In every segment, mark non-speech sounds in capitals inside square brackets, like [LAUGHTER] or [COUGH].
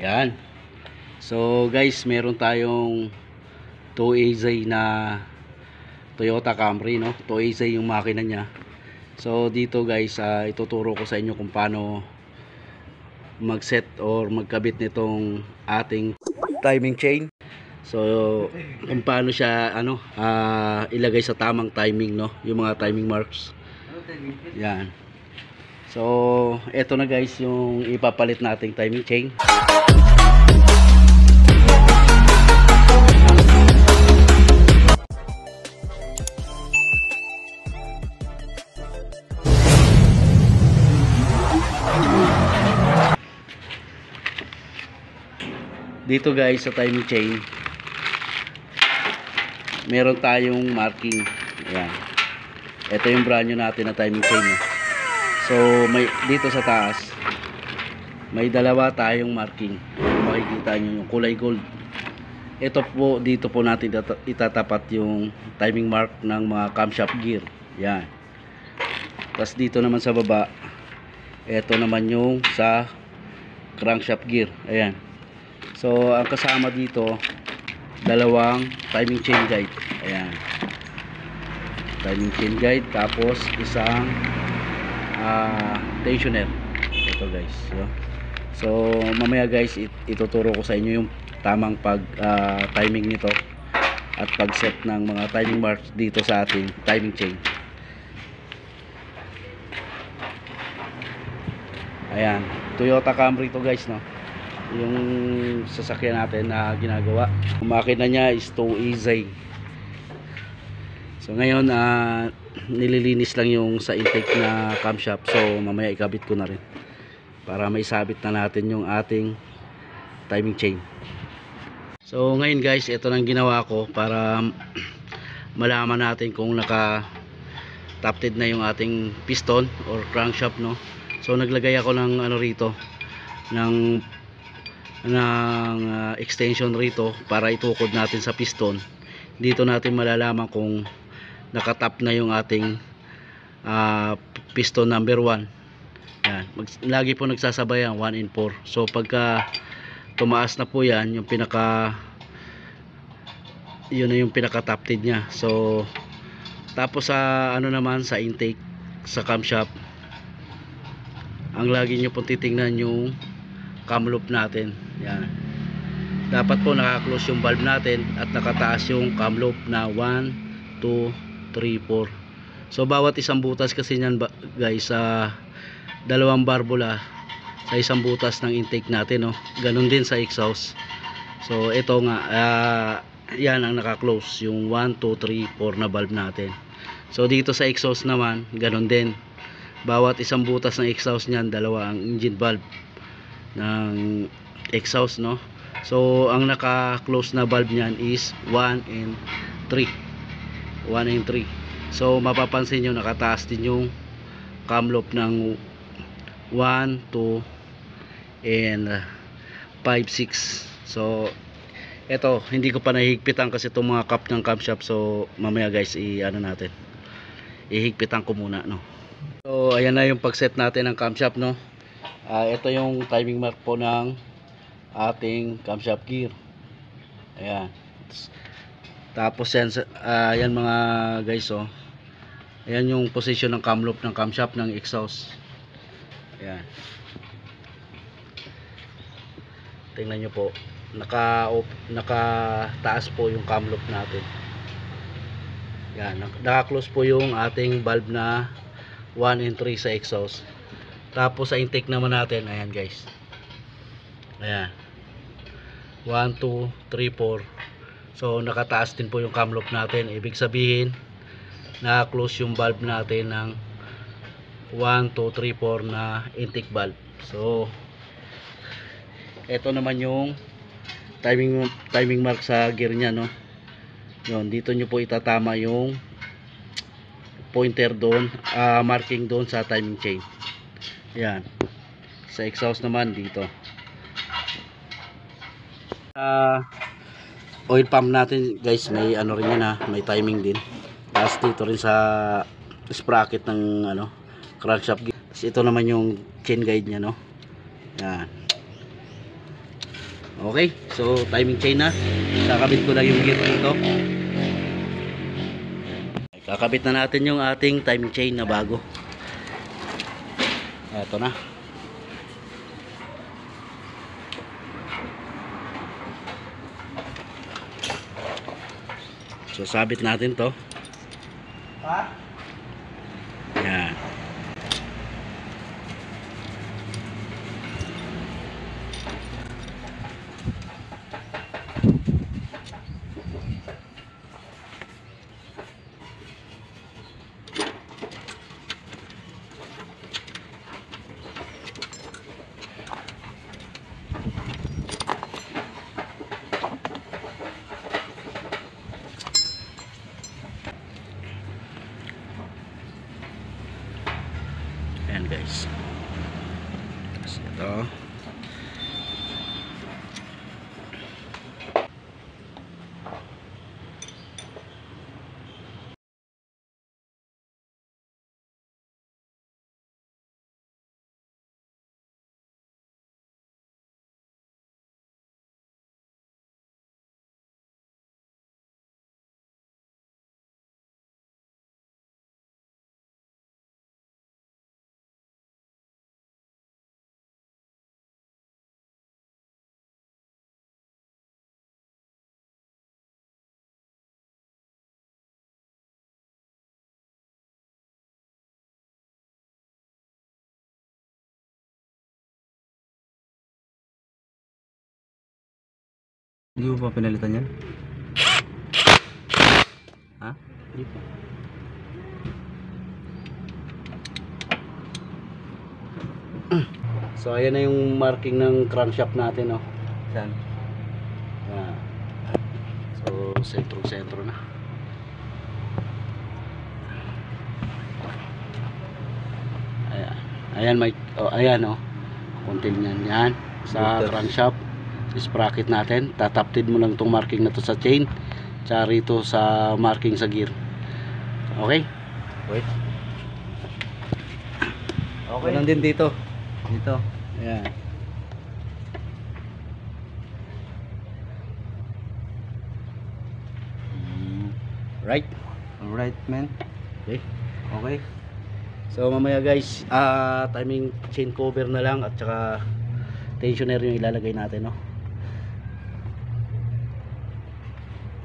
Yan. So guys, meron tayong 2AZ na Toyota Camry, no? 2AZ yung makina niya. So dito guys, ah, ituturo ko sa inyo kung paano mag-set or magkabit nitong ating timing chain. So kung paano siya ano, ah, ilagay sa tamang timing, no? Yung mga timing marks. Yan. So, eto na guys yung ipapalit nating timing chain. Dito guys sa timing chain, meron tayong marking. Ayan. Ito yung brand new natin na timing chain. eh. So, may dito sa taas, may dalawa tayong marking. Makikita nyo yung kulay gold. Ito po, dito po natin itata- itatapat yung timing mark ng mga camshaft gear. Yan. Tapos dito naman sa baba, ito naman yung sa crankshaft gear. Ayan. So, ang kasama dito, dalawang timing chain guide. Ayan. Timing chain guide, tapos isang ah tensioner. Ito guys so, so mamaya guys it, ituturo ko sa inyo yung tamang pag ah, timing nito at pag set ng mga timing marks dito sa ating timing chain. Ayan. Toyota Camry to guys no yung sasakyan natin na ginagawa makina niya is 2 easy So ngayon ah, nililinis lang yung sa intake na camshaft. So mamaya ikabit ko na rin para may sabit na natin yung ating timing chain. So ngayon guys, ito nang ginawa ko para malaman natin kung naka tapted na yung ating piston or crankshaft no. So naglagay ako ng ano rito ng ng ah, extension rito para itukod natin sa piston. Dito natin malalaman kung nakatap na yung ating ah, piston number 1 yan. Mag, lagi po nagsasabay yan 1 in 4 so pagka tumaas na po yan yung pinaka yun na yung pinaka top tid nya so tapos sa ano naman sa intake sa camshaft ang lagi nyo pong titingnan yung cam loop natin yan. Dapat po naka-close yung valve natin at nakataas yung cam loop na 1, 2, 3, 4 so bawat isang butas kasi nyan ba- guys sa dalawang barbula sa isang butas ng intake natin no? ganun din sa exhaust. So ito nga ah, yan ang naka-close yung 1, 2, 3, 4 na valve natin. So dito sa exhaust naman ganun din. Bawat isang butas ng exhaust nyan dalawa ang engine valve ng exhaust no? So ang naka-close na valve nyan is 1 and 3 1 and 3 so mapapansin nyo nakataas din yung cam loop ng 1, 2 and 5, 6 so eto hindi ko pa nahihigpitan kasi itong mga cup ng camshaft so mamaya guys i ano natin. Ihigpitan ko muna no? So ayan na yung pag-set natin ng camshaft no? Ah, ito yung timing mark po ng ating camshaft gear ayan tapos yan, yan mga guys oh. Ayan yung position ng cam loop ng camshaft ng exhaust. Ayan. Tingnan nyo po. Naka, op, naka taas po yung cam loop natin. Nak- Naka-close po yung ating valve na 1 and 3 sa exhaust. Tapos sa intake naman natin, ayan guys. Ayan. 1, 2, 3, 4. So nakataas din po yung cam loop natin. Ibig sabihin, na-close yung valve natin ng 1, 2, 3, 4 na intake valve. So ito naman yung timing timing mark sa gear niya no. Yun, dito nyo po itatama yung pointer doon, ah, marking doon sa timing chain. Yan. Sa exhaust naman dito. Ah oil pump natin guys may ano rin yan ha may timing din tapos dito rin sa sprocket ng ano crankshaft. Tapos ito naman yung chain guide niya no yan Okay, so timing chain na. Kakabit ko lang yung gear dito. Kakabit na natin yung ating timing chain na bago. Ito na. So sabit natin to. Yan. Ayan guys. Tapos ito. Hindi mo pa pinalitan yan? Ha? Hindi pa. So ayan na yung marking ng crankshaft natin oh. Saan? Yan. So sentro-sentro na. Ayan. Ayan may oh, ayan oh. Kuntil niyan yan sa crankshaft. Sprocket natin. Tataptid mo lang tong marking na to sa chain. Tsaka rito sa marking sa gear. Okay? Wait. Okay. Ganun din dito. Dito. Ayan. Mm, Right? Alright, man. Okay. Okay. So mamaya guys, ah timing chain cover na lang at saka tensioner yung ilalagay natin, no.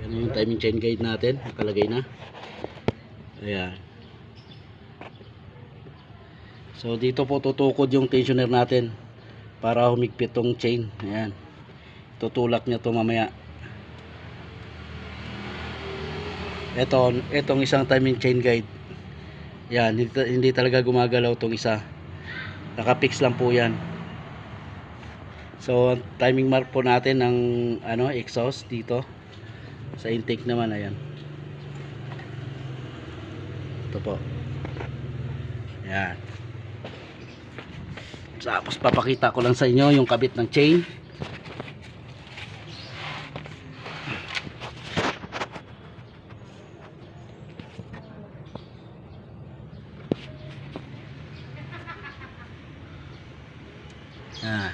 Yan yung timing chain guide natin, nakalagay na. Ayan. So dito po tutukod yung tensioner natin para humigpit tong chain. Ayan. Tutulak niya to mamaya. Ito, itong isang timing chain guide. Yan, hindi, hindi talaga gumagalaw tong isa. Nakapix lang po yan. So, timing mark po natin ng ano, exhaust dito. Sa intake naman, ayan. Ito po. Yan. Tapos papakita ko lang sa inyo yung kabit ng chain. Yan.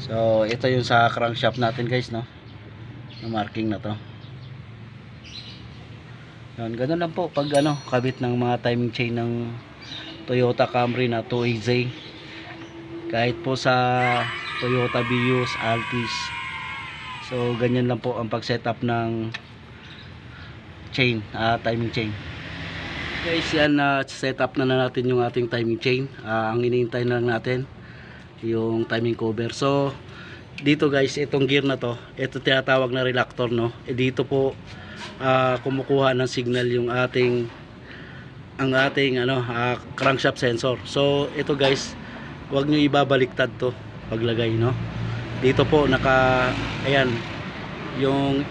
So, ito yung sa crankshaft natin guys, no? Na marking na to. Yan, ganun lang po pag ano, kabit ng mga timing chain ng Toyota Camry na 2AZ. Kahit po sa Toyota Vios, Altis. So, ganyan lang po ang pag-setup ng chain, ah, timing chain. Guys, yan na setup na, na natin yung ating timing chain. Ah, ang iniintay na lang natin yung timing cover. So, dito guys, itong gear na to, ito tinatawag na reluctor, no? Eh, dito po ah, kumukuha ng signal yung ating ang ating ano, ah, crankshaft sensor. So, ito guys, wag nyo ibabaliktad to paglagay, no? Dito po naka ayan yung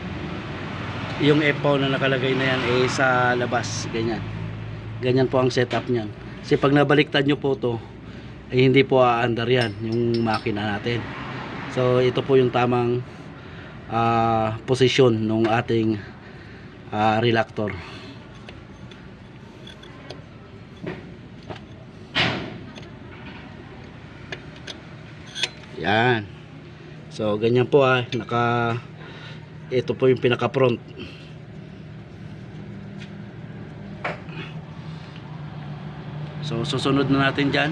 yung epaw na nakalagay na yan eh sa labas, ganyan. Ganyan po ang setup niyan. Kasi pag nabaliktad nyo po to, ay hindi po aandar yan yung makina natin. So ito po yung tamang ah, posisyon ng ating ah, reluctor. Yan. So, ganyan po ah. Naka, ito po yung pinaka front. So, susunod na natin dyan.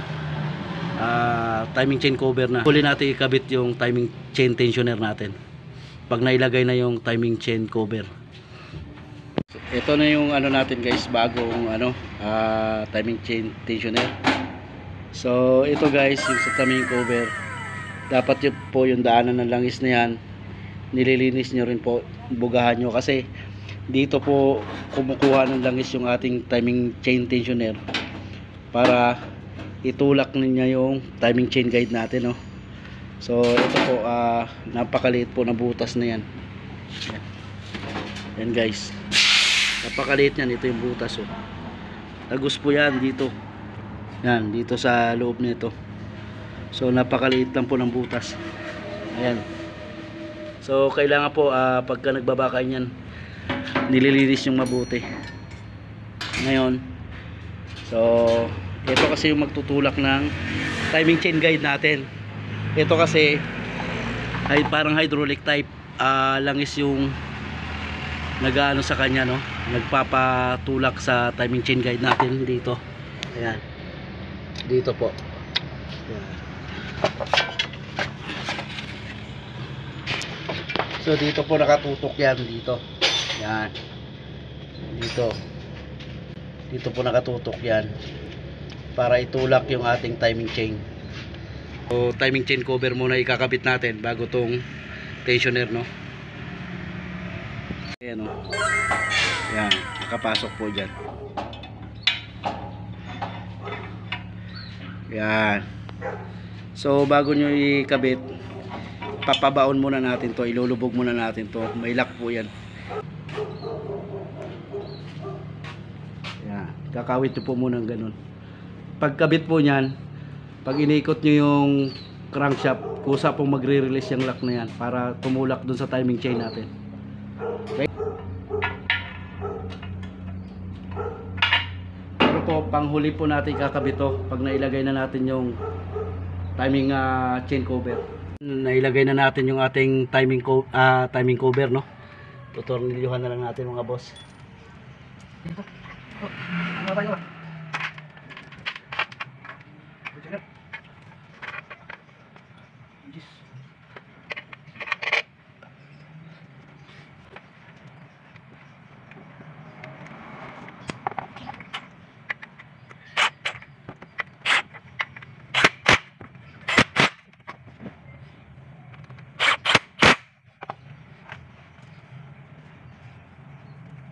Ah, timing chain cover na. Huli natin ikabit yung timing chain tensioner natin. Pag nailagay na yung timing chain cover. Ito na yung ano natin guys, bagong ano, ah, timing chain tensioner. So, ito guys, yung sa timing cover. Dapat yun po yung daanan ng langis na yan. Nililinis nyo rin po, bugahan nyo kasi dito po kumukuha ng langis yung ating timing chain tensioner para itulak niya yung timing chain guide natin no. So ito po ah, napakaliit po na butas na yan. Yan, yan guys. Napakaliit yan ito yung butas oh. Tagus po yan dito. Yan dito sa loob nito. So napakaliit lang po ng butas. Ayan. So kailangan po ah, pagka nagbabakay niyan nililinis yung mabuti. Ngayon, so ito kasi yung magtutulak ng timing chain guide natin. Ito kasi ay parang hydraulic type ah, langis yung nagaano sa kanya no, nagpapatulak sa timing chain guide natin dito. Ayan. Dito po. Ayan. So dito po nakatutok yan dito. Yan. Dito. Dito po nakatutok yan. Para itulak yung ating timing chain. So timing chain cover muna ikakabit natin bago tong tensioner no. Ayan o. Yan. Nakapasok po dyan. Yan. So bago nyo ikabit, papabaon muna natin to, ilulubog muna natin to. May lock po yan. Yan. Kakawit nyo po muna ganun. Pagkabit po niyan, pag inikot nyo yung crankshaft, kusa pong magre-release yung lock na yan para tumulak dun sa timing chain natin. Okay? Pero po, panghuli po natin kakabit to pag nailagay na natin yung timing ah, chain cover. Nailagay na natin yung ating timing co ah, timing cover, no? Tutornilyuhan na lang natin mga boss.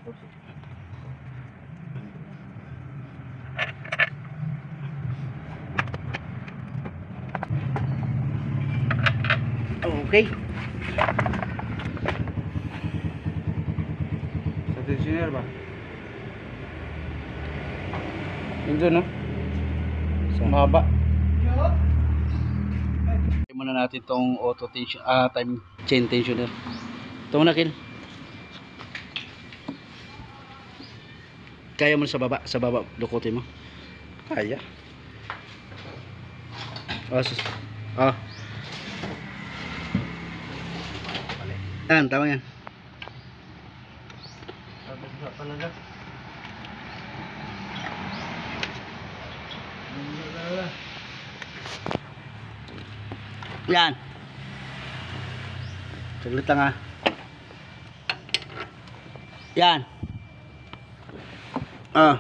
Okay. Sa tensioner ba? Yun doon, no? Mahaba. Tingnan muna natin tong auto tension, ah, time chain tensioner. Ito muna, Kin. Kaya mo sa baba, sa baba, dukutin mo. Kaya. Oh, sus. Oh. Yan, tama yan. Yan. Saglit lang ah. Yan. Ah.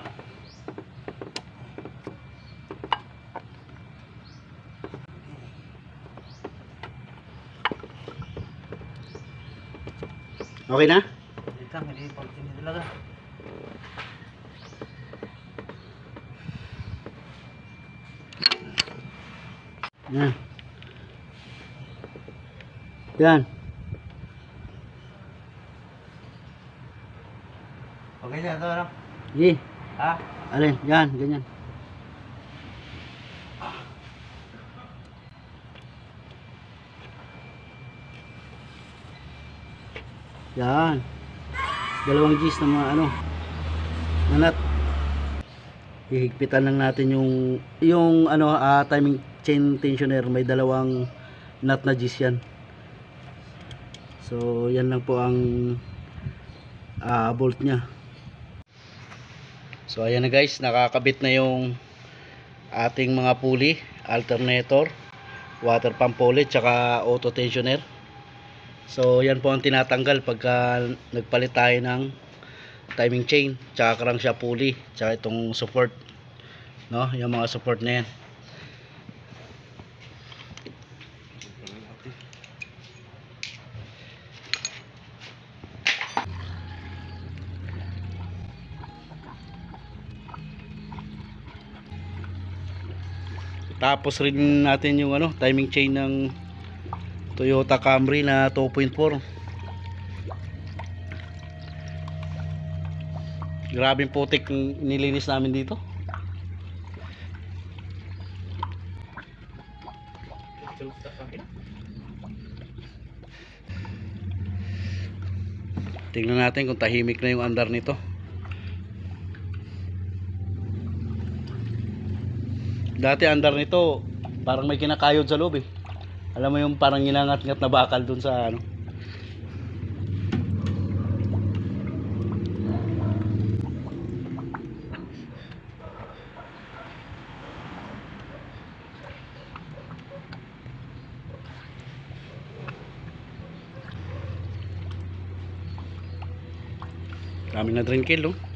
Okay na? Dito, hindi pa talaga. Yan. Yan. Okay na ito, ano? Sige. Ha? Alin, yan, ganyan. Yan. Dalawang G's na mga ano. Nanat. Hihigpitan lang natin yung yung ano ah, timing chain tensioner may dalawang nut na G's yan. So, yan lang po ang ah, bolt niya. So, ayan na guys, nakakabit na yung ating mga pulley, alternator, water pump pulley, tsaka auto tensioner. So, yan po ang tinatanggal pagka nagpalit tayo ng timing chain, tsaka crankshaft pulley, tsaka itong support. No, yung mga support na yan. Tapos rin natin yung ano, timing chain ng Toyota Camry na 2.4. Grabing putik nilinis namin dito. Tingnan natin kung tahimik na yung andar nito. Dati andar nito, parang may kinakayod sa loob eh. Alam mo yung parang ginangat-ngat na bakal dun sa ano. Dami na drain kill, no?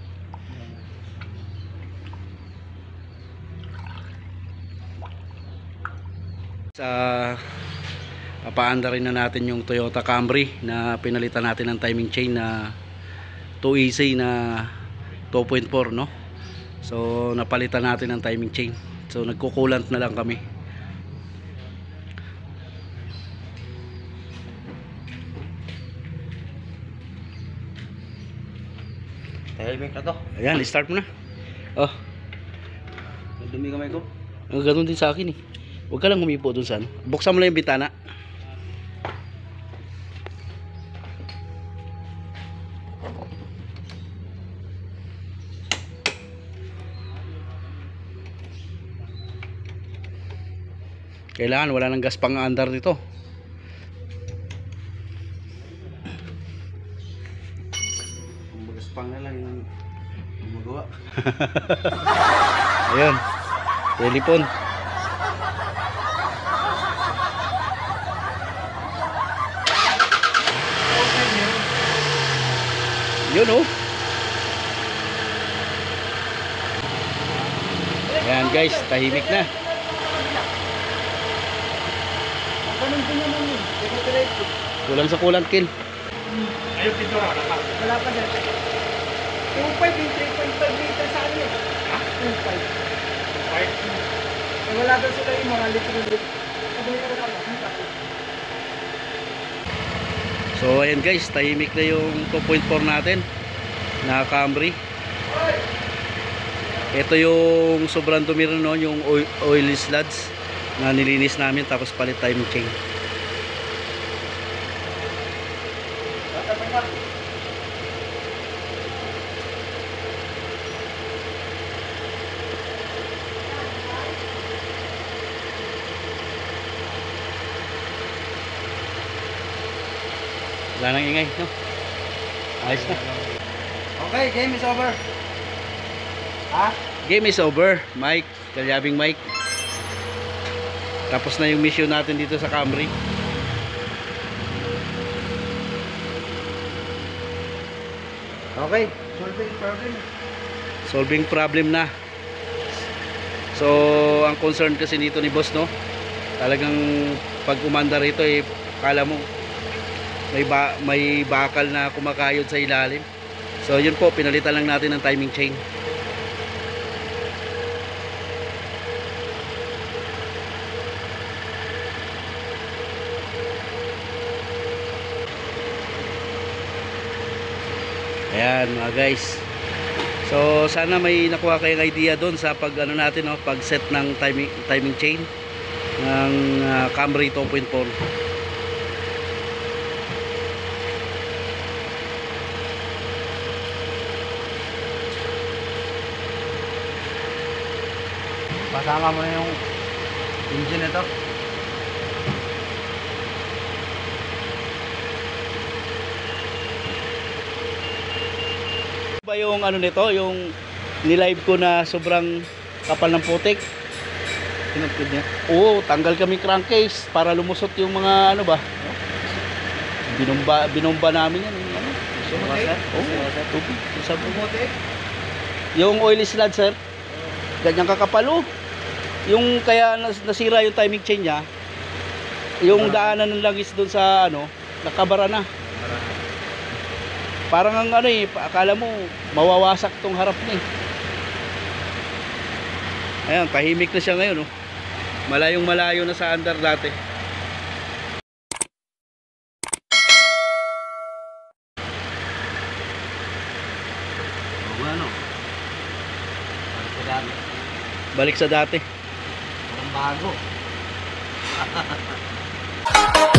Sa papaanda rin na natin yung Toyota Camry na pinalitan natin ng timing chain na 2EC na 2.4 no? So napalitan natin ng timing chain. So nagkukulant na lang kami. Tahimik na to. ayan start mo na. Oh. Dumi kamay ko. ang ganun din sa akin eh huwag ka lang humipo dun sa ano buksan mo lang yung bitana kailangan wala nang gas pang andar dito. Kung magaspang na lang yung yung magawa. [LAUGHS] ayun telepon yun oh ayan guys tahimik na yun. Kulang sa kulang kill Wala pa dyan. 2.5 yung 3.5 liter sa akin eh. Ha? 2.5. Eh, wala daw sila yung mga litro. Sabi nila na So ayan guys, tahimik na yung 2.4 natin na Camry. Ito yung sobrang dumi rin no, yung oil, sludge na nilinis namin tapos palit timing chain. Wala nang ingay, no? Ayos na. Okay, game is over. Ha? Game is over, Mike. Kalyabing Mike. Tapos na yung mission natin dito sa Camry. Okay, solving problem. Solving problem na. So, ang concern kasi nito ni boss, no? Talagang pag umanda rito, eh, kala mo may, ba may bakal na kumakayod sa ilalim. So, yun po, pinalitan lang natin ng timing chain. Ayan mga guys. So sana may nakuha kayong idea doon sa pag ano natin no, pag set ng timing timing chain ng ah, Camry 2.4. Kasama mo na yung engine ito. Ano ba yung ano nito, yung nilive ko na sobrang kapal ng putik. Tinagpid niya. Oo, tanggal kami crankcase para lumusot yung mga ano ba. Binomba, binomba namin yan. Yung, ano, Sumutik? Oo, oh, tubig. Sumutik? Yung oil sludge, sir. Ganyan kakapalo. Oh. Yung kaya nas- nasira yung timing chain niya, yung daanan ng langis doon sa ano, nakabara na. Parang ang ano eh, akala mo mawawasak tong harap niya eh. Ayan, tahimik na siya ngayon oh. Malayong malayo na sa andar dati. Balik sa dati. Bago. [LAUGHS]